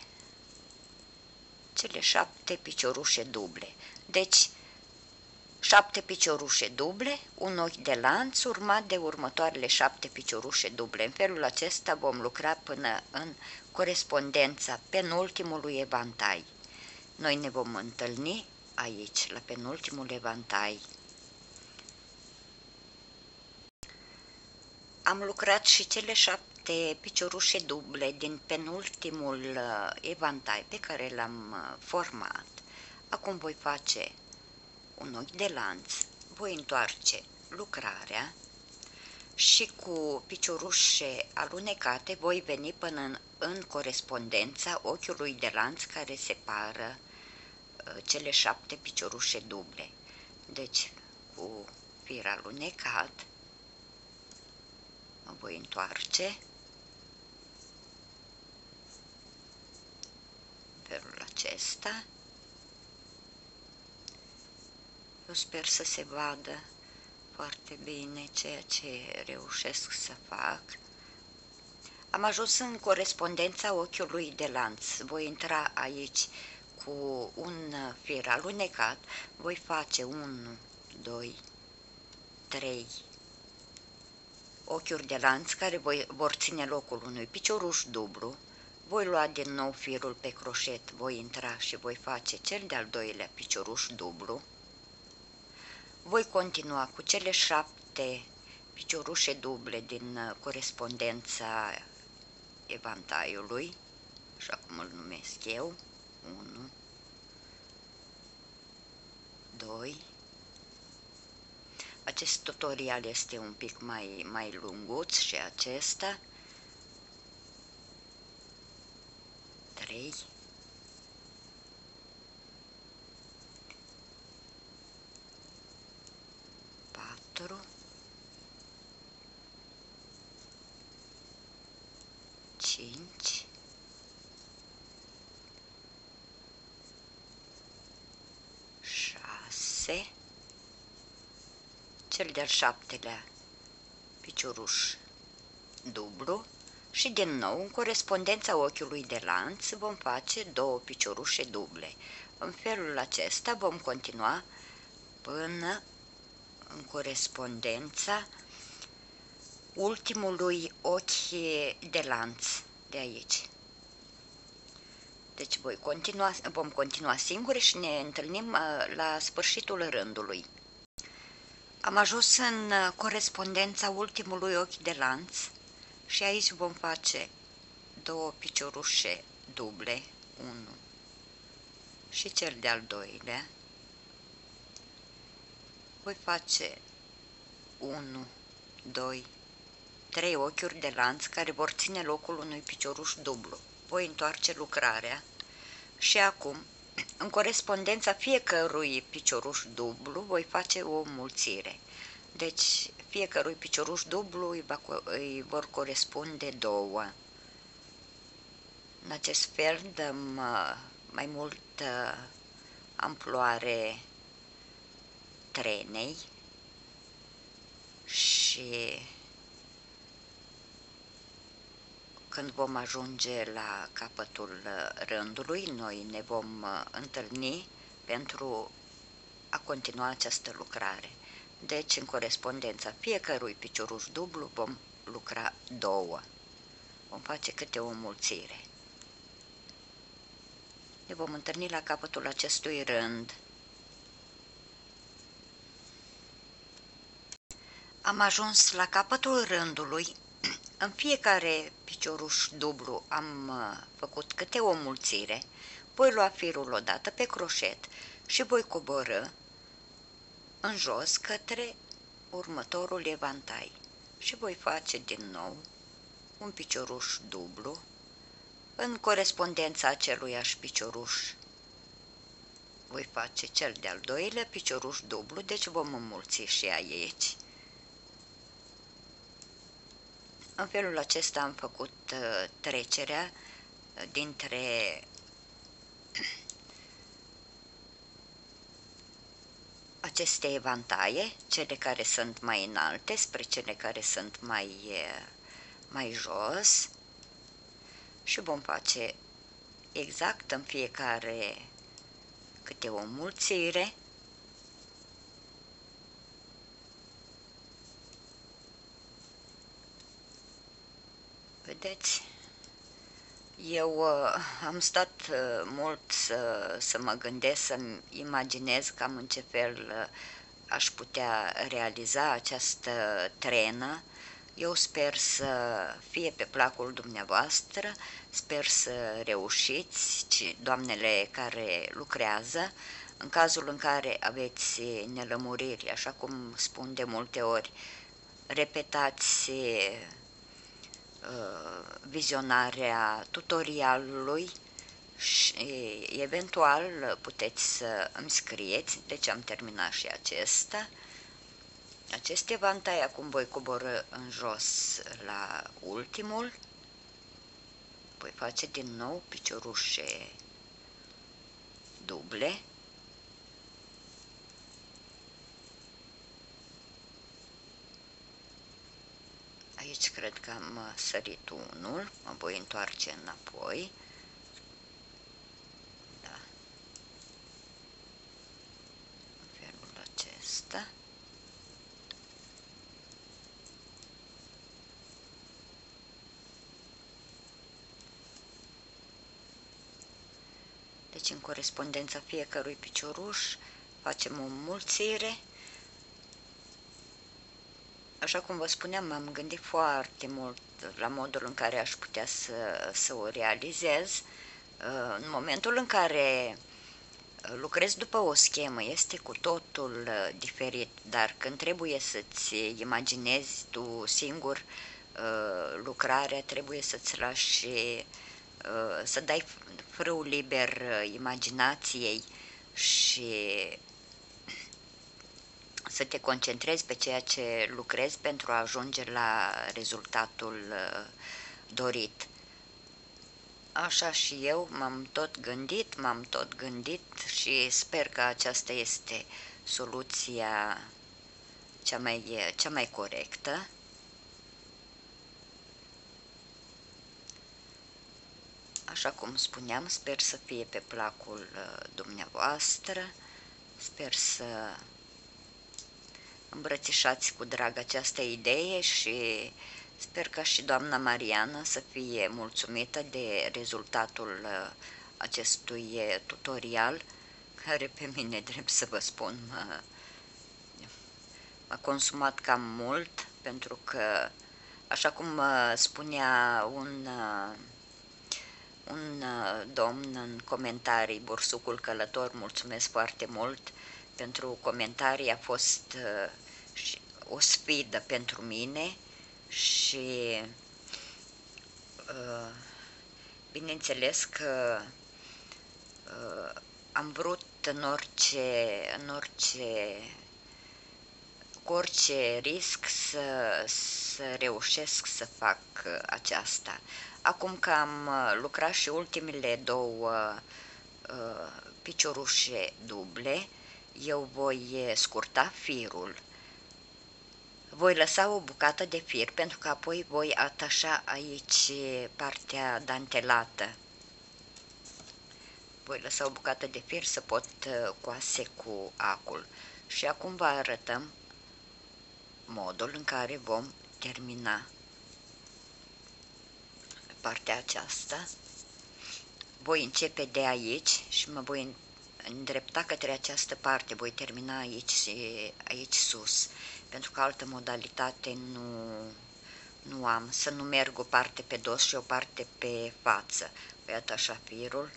cele șapte piciorușe duble. Deci, șapte piciorușe duble, un ochi de lanț urmat de următoarele șapte piciorușe duble. În felul acesta vom lucra până în corespondența penultimului evantai. Noi ne vom întâlni aici, la penultimul evantai. Am lucrat și cele șapte piciorușe duble din penultimul uh, evantai pe care l-am uh, format. Acum voi face un ochi de lanț, voi întoarce lucrarea și cu piciorușe alunecate voi veni până în, în corespondența ochiului de lanț care separă uh, cele șapte piciorușe duble. Deci, cu fir alunecat, mă voi întoarce felul acesta Eu sper să se vadă foarte bine ceea ce reușesc să fac. Am ajuns în corespondența ochiului de lanț. Voi intra aici cu un fir alunecat. Voi face 1, 2, 3 ochiuri de lanț care voi, vor ține locul unui picioruș dublu. Voi lua din nou firul pe croșet, voi intra și voi face cel de-al doilea picioruș dublu. Voi continua cu cele șapte piciorușe duble din uh, corespondența evantaiului, așa cum îl numesc eu, 1, 2, acest tutorial este un pic mai, mai lunguț și acesta, 3, 4 5 6 cel de-al șaptelea picioruș dublu și din nou în corespondența ochiului de lanț vom face două piciorușe duble. În felul acesta vom continua până în corespondența ultimului ochi de lanț de aici. Deci voi continua, vom continua singuri și ne întâlnim uh, la sfârșitul rândului. Am ajuns în uh, corespondența ultimului ochi de lanț și aici vom face două piciorușe duble, unu și cel de-al doilea, voi face 1, 2, 3 ochiuri de lanț care vor ține locul unui picioruș dublu. Voi întoarce lucrarea și acum, în corespondența fiecărui picioruș dublu, voi face o mulțire. Deci, fiecărui picioruș dublu îi, va, îi vor corespunde două. În acest fel dăm uh, mai multă amploare trenei și când vom ajunge la capătul rândului, noi ne vom întâlni pentru a continua această lucrare. Deci, în corespondența fiecărui picioruș dublu vom lucra două. Vom face câte o mulțire. Ne vom întâlni la capătul acestui rând. Am ajuns la capătul rândului. În fiecare picioruș dublu am uh, făcut câte o mulțire. Voi lua firul odată pe croșet și voi coborâ în jos către următorul evantai și voi face din nou un picioruș dublu în corespondența aceluiași picioruș. Voi face cel de-al doilea picioruș dublu, deci vom înmulți și aici. În felul acesta am făcut uh, trecerea dintre aceste evantaie, cele care sunt mai înalte spre cele care sunt mai, mai jos și vom face exact în fiecare câte o mulțire Vedeți? Eu uh, am stat uh, mult să, să mă gândesc, să-mi imaginez cam în ce fel uh, aș putea realiza această trenă. Eu sper să fie pe placul dumneavoastră, sper să reușiți, doamnele care lucrează, în cazul în care aveți nelămuriri, așa cum spun de multe ori, repetați Uh, vizionarea tutorialului și eventual puteți să îmi scrieți, deci am terminat și acesta. Acest evantai acum voi coboră în jos la ultimul, voi face din nou piciorușe duble, Aici cred că am uh, sărit unul, mă voi întoarce înapoi. Da. În felul acesta. Deci în corespondența fiecărui picioruș facem o mulțire Așa cum vă spuneam, m-am gândit foarte mult la modul în care aș putea să, să o realizez. Uh, în momentul în care lucrez după o schemă, este cu totul uh, diferit, dar când trebuie să-ți imaginezi tu singur uh, lucrarea, trebuie să-ți lași, să dai frâu liber imaginației și să te concentrezi pe ceea ce lucrezi pentru a ajunge la rezultatul uh, dorit. Așa și eu m-am tot gândit, m-am tot gândit și sper că aceasta este soluția cea mai, cea mai corectă. Așa cum spuneam, sper să fie pe placul uh, dumneavoastră, sper să îmbrățișați cu drag această idee și sper ca și doamna Mariana să fie mulțumită de rezultatul uh, acestui uh, tutorial care pe mine, drept să vă spun, m-a consumat cam mult pentru că, așa cum uh, spunea un, un domn în comentarii, Bursucul Călător, mulțumesc foarte mult, pentru comentarii, a fost uh, o sfidă pentru mine și uh, bineînțeles că uh, am vrut în orice, în orice cu orice risc să, să reușesc să fac aceasta. Acum că am lucrat și ultimele două uh, piciorușe duble, eu voi scurta firul, voi lăsa o bucată de fir pentru că apoi voi atașa aici partea dantelată. Voi lăsa o bucată de fir să pot uh, coase cu acul. Și acum vă arătăm modul în care vom termina partea aceasta. Voi începe de aici și mă voi îndrepta către această parte, voi termina aici și aici sus, pentru că altă modalitate nu, nu am, să nu merg o parte pe dos și o parte pe față. Voi atașa firul,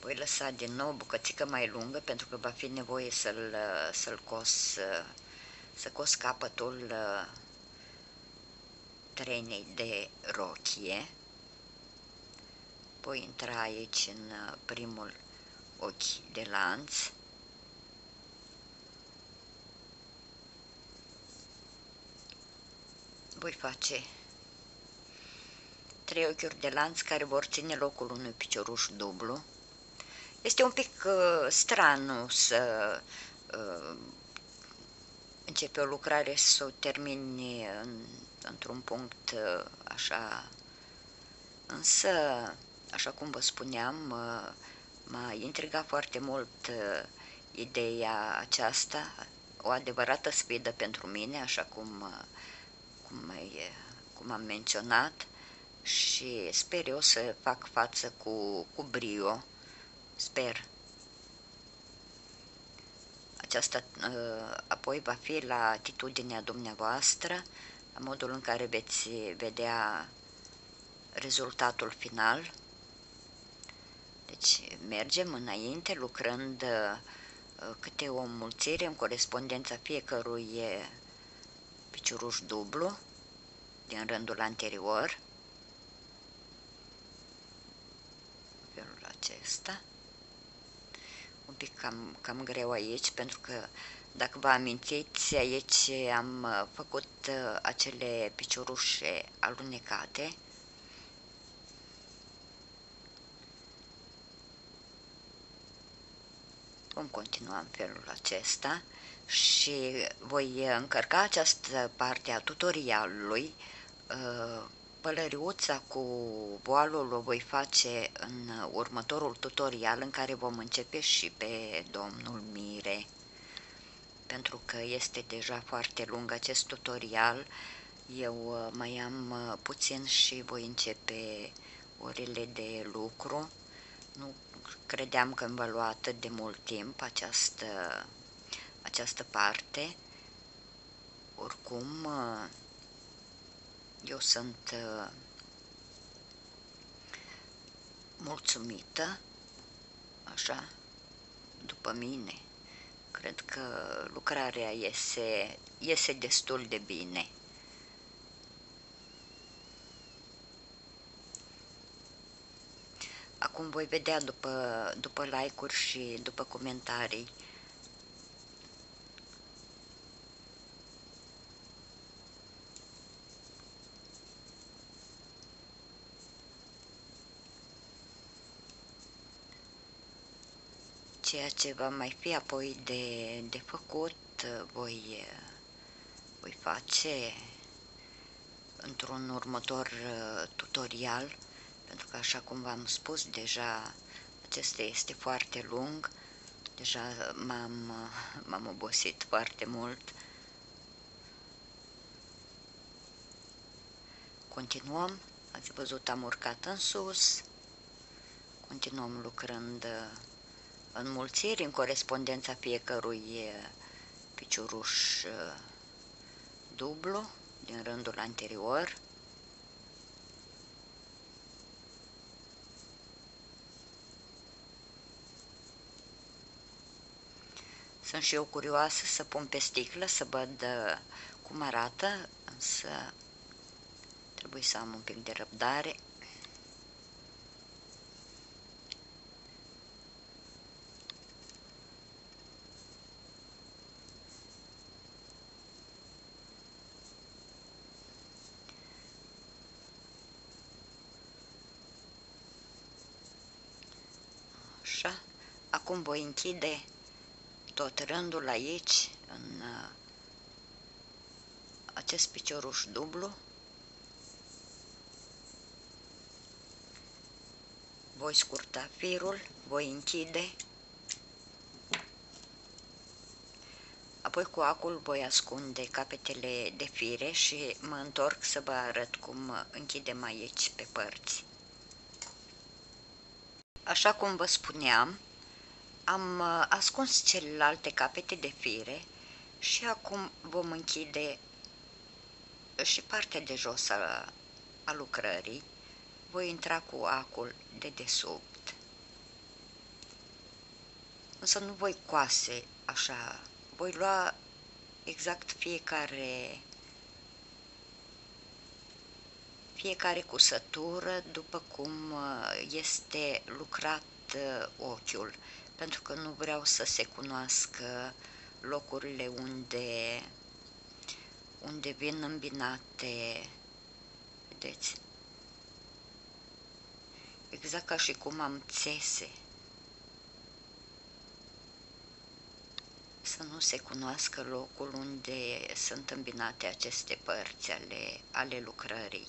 voi lăsa din nou o bucățică mai lungă pentru că va fi nevoie să-l să, cos, să cos capătul trenei de rochie voi intra aici în uh, primul ochi de lanț. Voi face trei ochiuri de lanț care vor ține locul unui picioruș dublu. Este un pic uh, stran să uh, începe o lucrare să o termini în, într-un punct uh, așa, însă așa cum vă spuneam, m-a intrigat foarte mult uh, ideea aceasta, o adevărată sfidă pentru mine, așa cum, uh, cum, mai, cum am menționat și sper eu să fac față cu, cu brio, sper. Aceasta uh, apoi va fi la atitudinea dumneavoastră, la modul în care veți vedea rezultatul final. Deci mergem înainte lucrând uh, câte o mulțire în corespondența fiecărui piciuruș dublu din rândul anterior. Felul acesta. Un pic cam, cam greu aici pentru că dacă vă amintiți, aici am uh, făcut uh, acele piciorușe alunecate Vom continua în felul acesta și voi încărca această parte a tutorialului. Uh, pălăriuța cu voalul o voi face în următorul tutorial în care vom începe și pe domnul Mire. Pentru că este deja foarte lung acest tutorial, eu uh, mai am uh, puțin și voi începe orele de lucru. Nu credeam că îmi va lua atât de mult timp această, această parte. Oricum, eu sunt uh, mulțumită, așa, după mine. Cred că lucrarea iese, iese destul de bine. Acum voi vedea după, după like-uri și după comentarii. Ceea ce va mai fi apoi de, de făcut, voi, voi face într-un următor uh, tutorial pentru că, așa cum v-am spus deja, acesta este foarte lung, deja m-am obosit foarte mult. Continuăm, ați văzut, am urcat în sus, continuăm lucrând în mulțiri, în corespondența fiecărui piciuruș dublu din rândul anterior. Sunt și eu curioasă să pun pe sticlă, să văd uh, cum arată, însă trebuie să am un pic de răbdare. Așa. Acum voi închide tot rândul aici, în uh, acest picioruș dublu, voi scurta firul, voi închide, apoi cu acul voi ascunde capetele de fire și mă întorc să vă arăt cum închidem aici pe părți. Așa cum vă spuneam, am uh, ascuns celelalte capete de fire și acum vom închide și partea de jos a, a lucrării. Voi intra cu acul de desubt. Însă nu voi coase așa, voi lua exact fiecare fiecare cusătură după cum uh, este lucrat uh, ochiul, pentru că nu vreau să se cunoască locurile unde, unde vin îmbinate, vedeți? Exact ca și cum am țese. Să nu se cunoască locul unde sunt îmbinate aceste părți ale, ale lucrării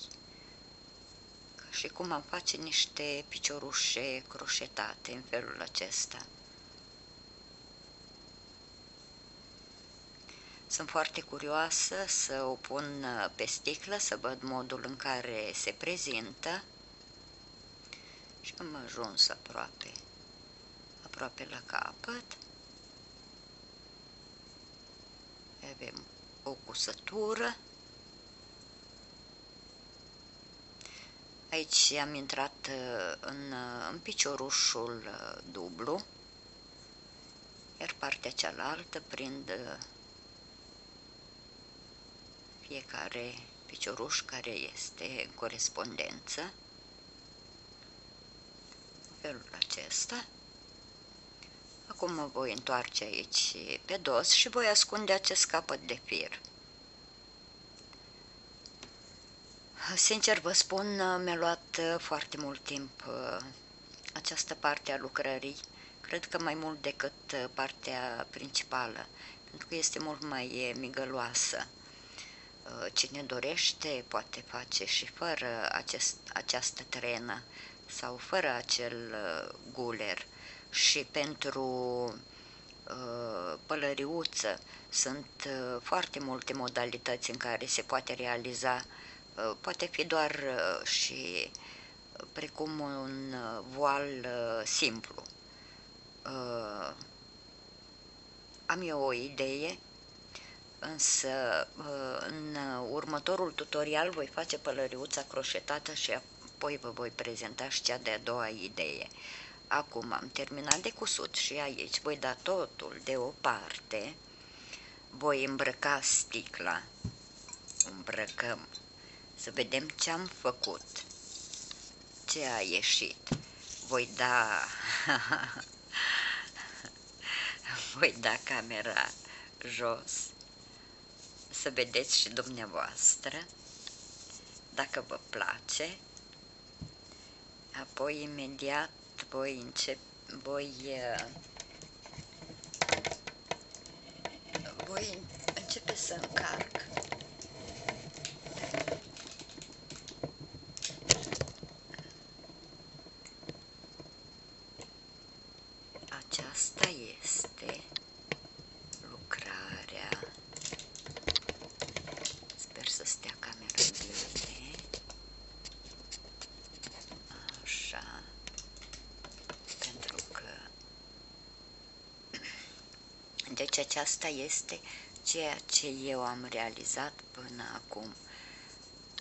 și cum am face niște piciorușe croșetate în felul acesta. Sunt foarte curioasă să o pun pe sticlă, să văd modul în care se prezintă și am ajuns aproape, aproape la capăt. Avem o cusătură Aici am intrat uh, în, uh, în piciorușul uh, dublu, iar partea cealaltă prind fiecare picioruș care este în corespondență, în felul acesta. Acum mă voi întoarce aici pe dos și voi ascunde acest capăt de fir. Sincer vă spun, mi-a luat uh, foarte mult timp uh, această parte a lucrării, cred că mai mult decât uh, partea principală, pentru că este mult mai migăloasă. Cine dorește poate face și fără acest, această trenă sau fără acel guler și pentru pălăriuță sunt foarte multe modalități în care se poate realiza Uh, poate fi doar uh, și uh, precum un voal simplu. Am eu o idee, însă în următorul tutorial voi face pălăriuța croșetată și apoi vă voi prezenta și cea de-a doua idee. Acum am terminat de cusut și aici voi da totul de o parte, voi îmbrăca sticla, îmbrăcăm să vedem ce am făcut. Ce a ieșit. Voi da... voi da camera jos să vedeți și dumneavoastră dacă vă place. Apoi imediat voi începe voi uh, voi începe să încarc aceasta este ceea ce eu am realizat până acum.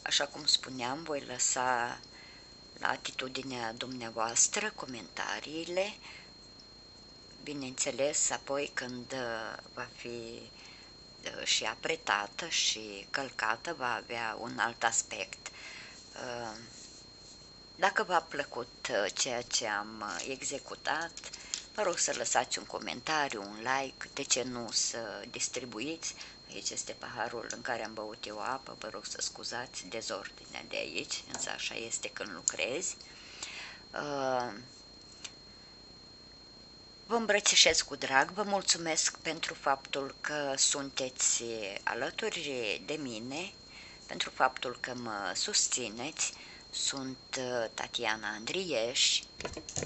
Așa cum spuneam, voi lăsa la atitudinea dumneavoastră comentariile, bineînțeles, apoi când uh, va fi uh, și apretată și călcată, va avea un alt aspect. Uh, dacă v-a plăcut ceea ce am executat, Vă rog să lăsați un comentariu, un like, de ce nu să distribuiți. Aici este paharul în care am băut eu apă, vă rog să scuzați dezordinea de aici, însă așa este când lucrezi. Uh, Vă îmbrățișez cu drag, vă mulțumesc pentru faptul că sunteți alături de mine, pentru faptul că mă susțineți. Sunt uh, Tatiana Andrieș,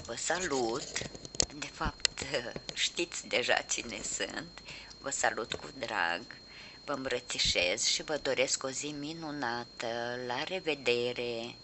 vă salut, de fapt știți deja cine sunt, vă salut cu drag, vă îmbrățișez și vă doresc o zi minunată, la revedere!